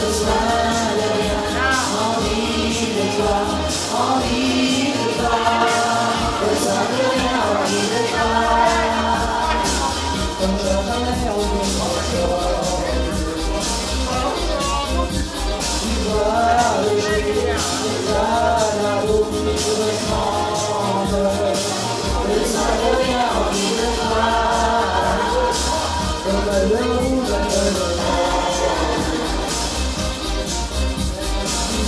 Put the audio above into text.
just